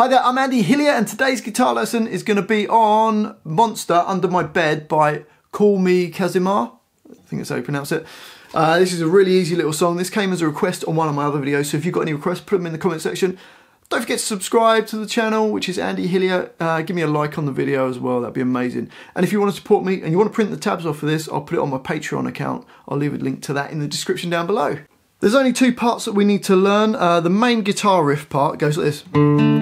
Hi there, I'm Andy Hillier and today's guitar lesson is going to be on Monster Under My Bed by Call Me Kazimar. I think that's how you pronounce it. Uh, this is a really easy little song. This came as a request on one of my other videos, so if you've got any requests, put them in the comment section. Don't forget to subscribe to the channel, which is Andy Hillier. Uh, give me a like on the video as well, that'd be amazing. And if you want to support me and you want to print the tabs off for this, I'll put it on my Patreon account. I'll leave a link to that in the description down below. There's only two parts that we need to learn. Uh, the main guitar riff part goes like this.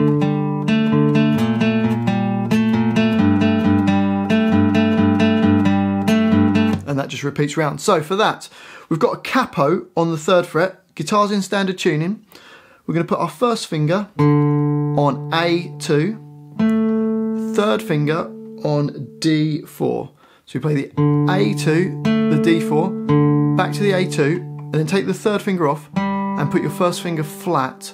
Just repeats round. So for that, we've got a capo on the third fret, guitar's in standard tuning. We're going to put our first finger on A2, third finger on D4. So we play the A2, the D4, back to the A2, and then take the third finger off and put your first finger flat.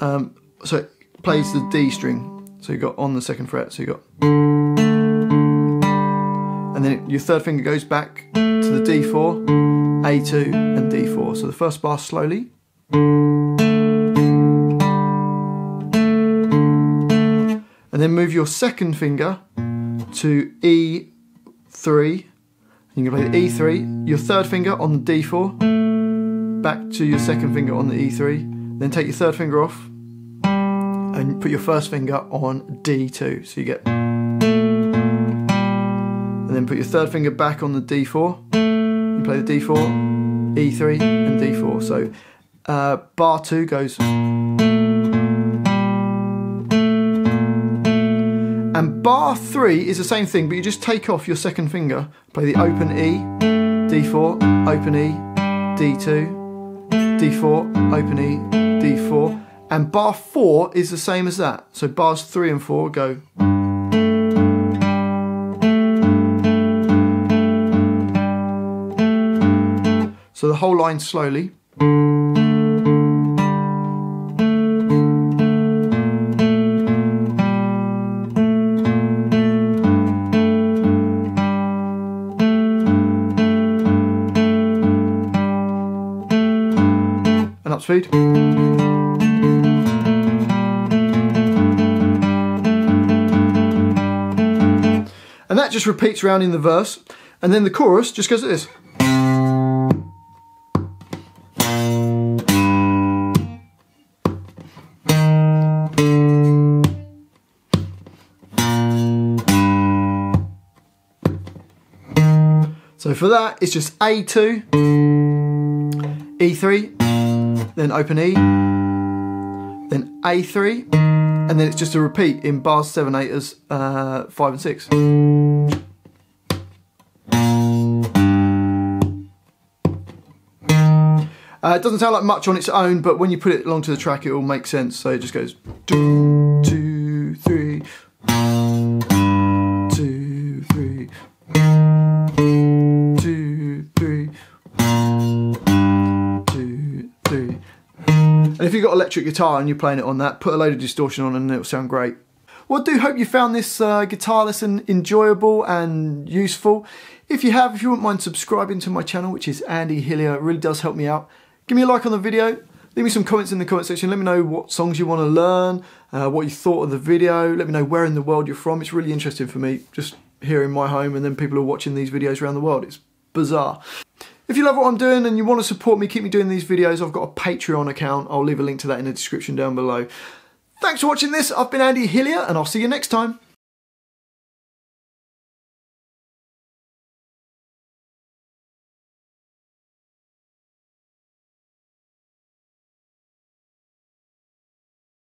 Um, so it plays the D string. So you got on the second fret, so you got and then your third finger goes back D4, A2 and D4. So the first bar slowly. And then move your second finger to E3. You can play the E3, your third finger on the D4, back to your second finger on the E3, then take your third finger off and put your first finger on D2. So you get and then put your third finger back on the D4. Play the D4, E3, and D4. So uh, bar two goes. And bar three is the same thing, but you just take off your second finger, play the open E, D4, open E, D2, D4, open E, D4. And bar four is the same as that. So bars three and four go. So the whole line slowly. And up speed. And that just repeats around in the verse. And then the chorus just goes like this. So for that, it's just A2, E3, then open E, then A3, and then it's just a repeat in bars 7, 8 as uh, 5 and 6. Uh, it doesn't sound like much on its own, but when you put it along to the track, it will make sense. So it just goes two, And if you've got electric guitar and you're playing it on that, put a load of distortion on and it'll sound great. Well, I do hope you found this uh, guitar lesson enjoyable and useful. If you have, if you wouldn't mind subscribing to my channel, which is Andy Hillier, it really does help me out. Give me a like on the video. Leave me some comments in the comment section. Let me know what songs you want to learn, uh, what you thought of the video. Let me know where in the world you're from. It's really interesting for me, just here in my home and then people are watching these videos around the world. It's bizarre. If you love what I'm doing and you want to support me, keep me doing these videos, I've got a Patreon account. I'll leave a link to that in the description down below. Thanks for watching this. I've been Andy Hillier and I'll see you next time.